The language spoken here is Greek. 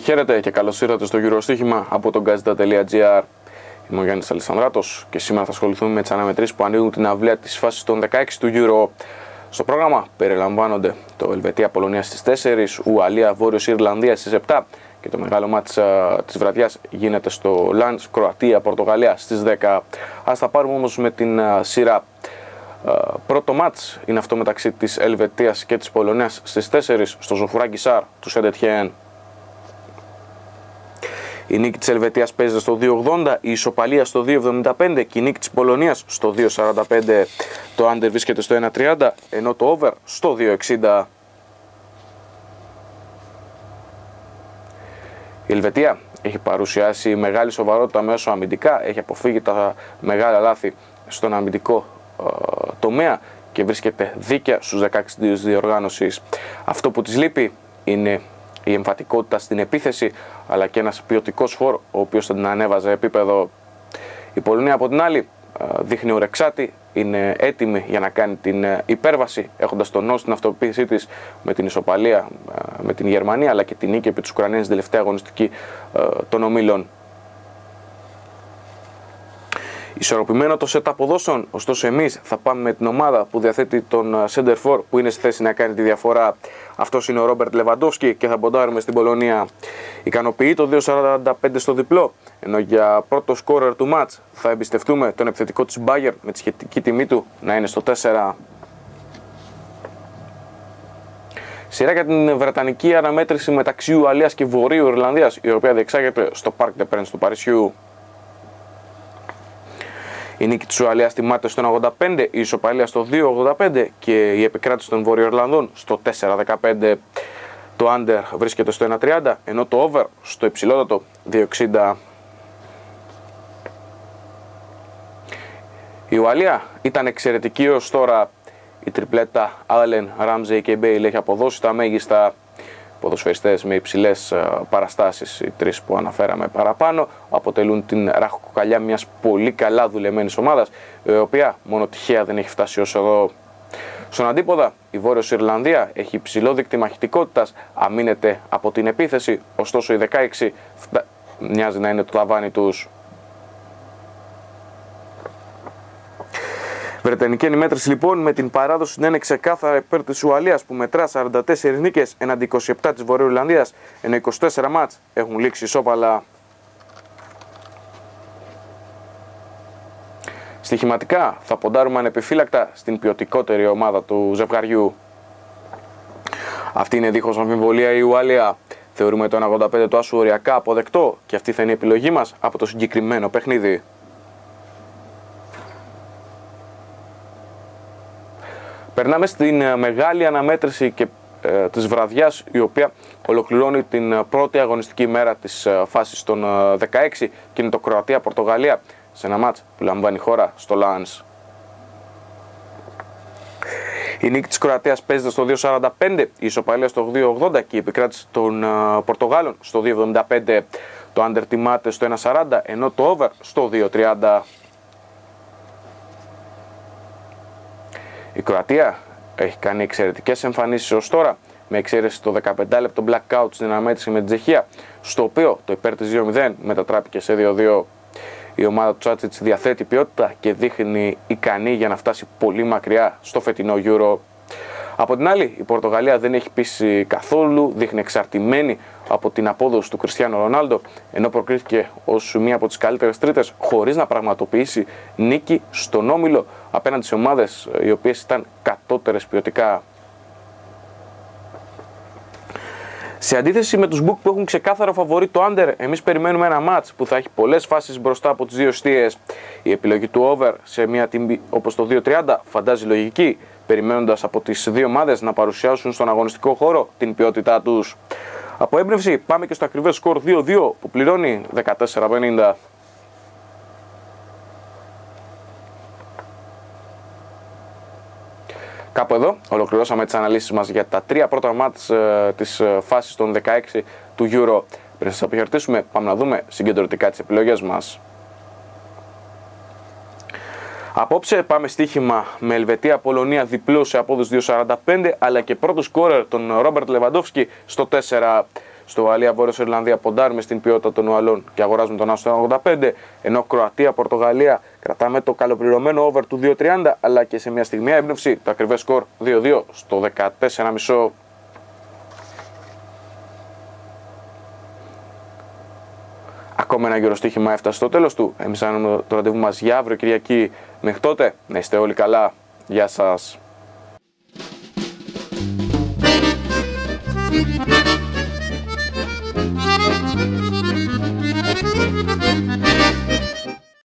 χαίρετε και καλώς ήρθατε στο γυροστίχημα από τον gazeta.gr Είμαι ο Γιάννης Αλessandράτος και σήμερα θα ασχοληθούμε με τις αναμετρήσεις που ανοίγουν την αυλαία της φάσης των 16 του Euro. Στο πρόγραμμα περιλαμβάνονται το Ελβετία-Πολωνία στις 4, Ουαλία-Βόρειος Ιρλανδία στις 7 και το μεγάλο μάτς της βραδιάς γίνεται στο Λαντς, Κροατία-Πορτογαλία στις 10. Ας τα πάρουμε όμως με την σειρά. Πρώτο μάτς είναι αυτό μεταξύ της Ελβετίας και της Πολωνίας στις 4 στο Ζωφουράκι Σάρ του Σεντετιέν. Η νίκη της Ελβετίας παίζεται στο 2.80, η ισοπαλία στο 2.75 και η νίκη της Πολωνίας στο 2.45. Το under βρίσκεται στο 1.30 ενώ το over στο 2.60. Η Ελβετία έχει παρουσιάσει μεγάλη σοβαρότητα μέσω αμυντικά, έχει αποφύγει τα μεγάλα λάθη στον αμυντικό ε, τομέα και βρίσκεται δίκαια στους 16 διοργάνωσης. Αυτό που της λείπει είναι η εμφατικότητα στην επίθεση αλλά και ένας ποιοτικός φόρ ο οποίος θα την ανέβαζε επίπεδο. Η Πολωνία από την άλλη δείχνει ορεξάτη, είναι έτοιμη για να κάνει την ε, υπέρβαση έχοντας τον νόμο στην αυτοποίησή της με την ισοπαλία με την Γερμανία αλλά και την νίκη επί της Ουκρανίας στην τελευταία αγωνιστική των ομίλων. Ισορροπημένο το set αποδόσεων, ωστόσο εμείς θα πάμε με την ομάδα που διαθέτει τον center for που είναι στη θέση να κάνει τη διαφορά. Αυτός είναι ο Ρόμπερτ Λεβαντόφσκι και θα ποντάρουμε στην Πολωνία. Ικανοποιεί το 2.45 στο διπλό, ενώ για πρώτο σκόρερ του match θα εμπιστευτούμε τον επιθετικό της Bayer με τη σχετική τιμή του να είναι στο 4. Σειρά για την Βρετανική αναμέτρηση μεταξύ Ουαλίας και Βορείου Ιρλανδίας, η οποία διεξάγεται στο Parc de Prince του Παρισιού. Η νίκη της Ουαλίας τιμάται στο 1,85, η ισοπαλία στο 2,85 και η επικράτηση των Βορειοϊρλανδών στο 4,15. Το under βρίσκεται στο 1,30 ενώ το over στο υψηλότατο 2,60. Η Ουαλία ήταν εξαιρετική ως τώρα. Η τριπλέτα Allen, Ramsey και Bale έχει αποδώσει τα μέγιστα ποδοσφαιριστές με υψηλές ε, παραστάσεις, οι τρεις που αναφέραμε παραπάνω, αποτελούν την ραχοκοκαλιά μιας πολύ καλά δουλεμένης ομάδας, η οποία μόνο τυχαία δεν έχει φτάσει ως εδώ. Στον αντίποδα, η Βόρειος Ιρλανδία έχει υψηλό δίκτυ μαχητικότητας, αμήνεται από την επίθεση, ωστόσο η 16 μοιάζει να είναι το ταβάνι τους. Βρετανική ενημέτρηση λοιπόν με την παράδοση να είναι ξεκάθαρα υπέρ της Ουαλίας που μετρά 44 νίκες εναντί 27 της Βορείου Ιρλανδίας, ενώ 24 μάτς έχουν λήξει ισόπαλα. Στοιχηματικά θα ποντάρουμε ανεπιφύλακτα στην ποιοτικότερη ομάδα του ζευγαριού. Αυτή είναι δίχως αμφιβολία η Ουαλία. Θεωρούμε το 1,85 του άσου οριακά αποδεκτό και αυτή θα είναι η επιλογή μας από το συγκεκριμένο παιχνίδι. Περνάμε στην ε, μεγάλη αναμέτρηση και ε, της βραδιάς η οποία ολοκληρώνει την ε, πρώτη αγωνιστική μέρα της ε, φάσης των 16 και είναι το Κροατία-Πορτογαλία σε ένα μάτς που λαμβάνει η χώρα στο Λάνς. Η νίκη της Κροατίας παίζεται στο 2.45, η ισοπαλία στο 2.80 και η επικράτηση των Πορτογάλων στο 2.75. Το under τιμάται στο 1.40 ενώ το over στο 2.30. Η Κροατία έχει κάνει εξαιρετικές εμφανίσεις ως τώρα, με εξαίρεση το 15 λεπτό blackout στην αναμέτρηση με την Τσεχία, στο οποίο το υπέρ της 2-0 μετατράπηκε σε 2-2. Η ομάδα του Τσάτσιτς διαθέτει ποιότητα και δείχνει ικανή για να φτάσει πολύ μακριά στο φετινό Euro. Από την άλλη, η Πορτογαλία δεν έχει πείσει καθόλου, δείχνει εξαρτημένη από την απόδοση του Κριστιανό Ρονάλντο, ενώ προκρίθηκε ως μία από τις καλύτερες τρίτες, χωρίς να πραγματοποιήσει νίκη στον όμιλο απέναντι σε ομάδες οι οποίες ήταν κατώτερες ποιοτικά. Σε αντίθεση με τους Book που έχουν ξεκάθαρο φαβορή το Under, εμείς περιμένουμε ένα match που θα έχει πολλές φάσεις μπροστά από τις δύο στίες. Η επιλογή του Over σε μια τιμή όπως το 2.30 φαντάζει λογική, περιμένοντας από τις δύο ομάδες να παρουσιάσουν στον αγωνιστικό χώρο την ποιότητά τους. Από έμπνευση πάμε και στο ακριβές σκορ 2-2 που πληρώνει 14-50. Κάπου εδώ ολοκληρώσαμε τις αναλύσεις μας για τα τρία πρώτα μάτς ε, της ε, φάσης των 16 του Euro. Πριν σας αποχαιρετήσουμε πάμε να δούμε συγκεντρωτικά τις επιλογές μας. Απόψε πάμε στοίχημα με Ελβετία-Πολωνία διπλό σε απόδοση 2.45 αλλά και πρώτο σκόρερ τον Ρόμπερτ Λεβαντόφσκι στο 4. Στο Γαλλία Βόρειος Ιρλανδία ποντάρουμε στην ποιότητα των Ουαλών και αγοράζουμε τον Άστο 85. Ενώ Κροατία Πορτογαλία κρατάμε το καλοπληρωμένο over του 2.30 αλλά και σε μια στιγμή έμπνευση το ακριβές σκορ 2-2 στο 14,5. Ακόμα ένα γύρο στοίχημα έφτασε στο τέλος του. Εμείς το ραντεβού μας για αύριο Κυριακή. Μέχρι τότε να είστε όλοι καλά. Γεια σας.